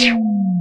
嗯